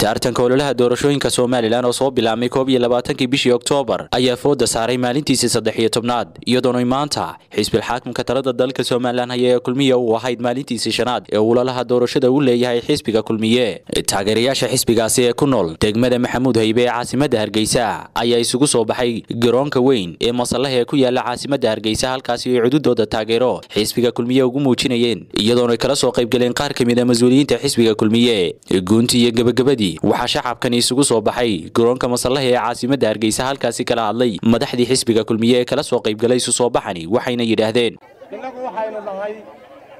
tartanka ololaha doorashooyinka somalilan oo soo bilaabmay koob iyo labaatankii bishii oktoobar ayaa fooda saaray maalintiisii saddex iyo tobnaad iyadoona maanta xisbil xaakimka talada dalka somalilan haya ee kulmiye uu ahayd maalintiisii shanaad ee ololaha doorashada uu leeyahay xisbiga kulmiye. Taageerayaasha xisbigaasi ee ku nool degmada maxamuud haybe ee caasimada hargeysa ayaa isugu soo baxay garoonka weyn ee masallaha ee ku yaalla caasimada hargeysa halkaasi ay cududooda taageero xisbiga kulmiye ugu muujinayeen iyadoona kala soo qaybgaleen qaar ka mid a mas'uuliyiinta xisbiga kulmiye. Guuntii iyo gebagabadii waxaa shacabkani isugu soo baxay garoonka masallaha ee caasimada hargeysa halkaasi kala hadlay madaxdii xisbiga kulmiye ee kala soo qaybgalay isu soo baxani waxayna yidhaahdeen. Innagu waxaynu nahay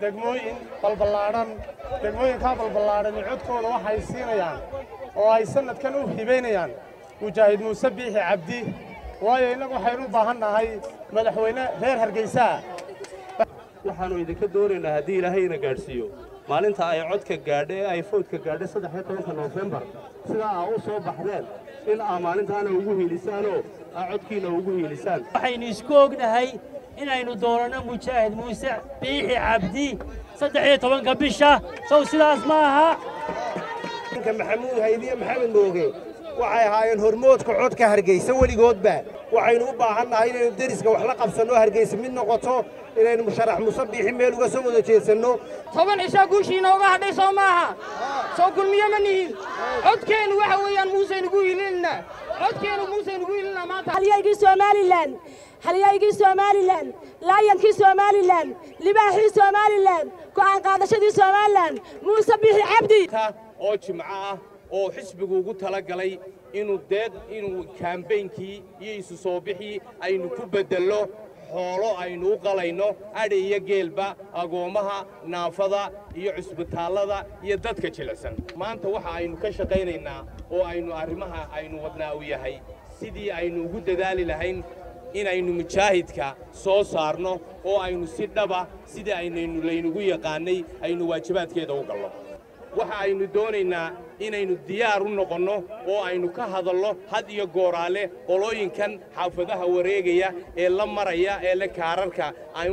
degmooyin balballaadhan degmooyinkaa balballaadhani codkooda waxay siinayaan oo ay sannadkan u hibaynayaan mujaahid muuse biixi cabdi. Waayo innagu waxaynu u baahan nahay madaxweyne reer hargeysaa waxaannu idinka doonaynaa haddii ilaahayna gaadhsiiyo maalinta ay codka gaadha ee ay foodka gaadha saddexiyo tobanka noofembar sidaa aa u soo baxdeen. In aa maalintaana ugu hiilisaanoo aa codkiina ugu hiilisaan. Waxaynu isku ognahay inaynu doonanno mujaahid muuse biixi cabdi saddex iyo tobanka bisha. Sow sidaas ma aha. Maxamuud haydiye maxamed mooge waxay ahaayeen hormoodka codka hargeysa weligoodba waxaynu u baahannahay inaynu deriska wax la qabsanno hargeysa mid noqoto inaynu musharax muuse biixi meel uga soo wada jeedsanno toban cishaa guushiina uga hadhay soo maaha. Soo kulmiye ma nihin. Codkeennu waxa weeyaan muusaynugu hilinna codkeennu muusaynugu hilinna maanta. Halyaygii somalilan halyaygii somalilan laayankii somalilan libaaxii somalilan go'aan qaadashadii somalilan muuse biixi cabdi oo jimco ah oo xisbigu ugu tala galay inuu deed inuu kaambeynkii iyo isu soo bixii aynu ku beddello xoolo aynu u qalayno adhi iyo geelba agoommaha naafada iyo cusbitaallada iyo dadka jilicsan. Maanta waxa aynu ka shaqaynaynaa oo aynu arrimaha aynu wadnaa u yahay sidii aynu ugu dadaali lahayn inaynu mujaahidka soo saarno oo aynu si dhaba sidii aynaynu laynugu yaqaannay aynu waajibaadkeeda u gallo waxa aynu doonaynaa inaynu diyaar u noqonno oo aynu ka hadalno had iyo gooraale qolooyinkan xaafadaha wareegaya ee la maraya ee le kaararka.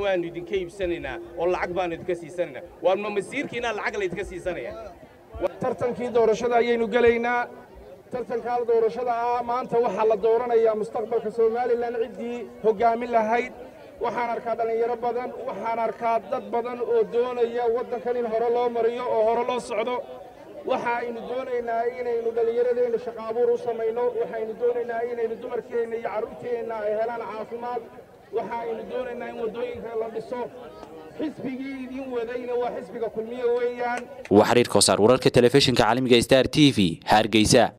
Waannu idinka iibsanaynaa oo lacag baannu idinka siisanaynaa. Waanma masiirkiinaa lacag laydinka siisanaya tartankii doorashada ayaynu gelaynaa tartankaa doorashada ah maanta waxaa la dooranayaa mustaqbalka somalilan ciddii hoggaamin lahayd waxaan arkaa dhallinyaro badan waxaan arkaa dad badan oo doonaya waddankan in hore loo mariyo oo hore loo socdo. Waxa aynu doonaynaa inaynu dhallinyaradeenna shaqo abuur u samayno waxaynu doonaynaa inaynu dumarkeenna iyo carruurteenna ay helaan caafimaad waxa aynu doonaynaa in waddooyinka la dhiso. Xisbigii idin wadayna waa wararka telefishinka caalamiga star t v hargeysa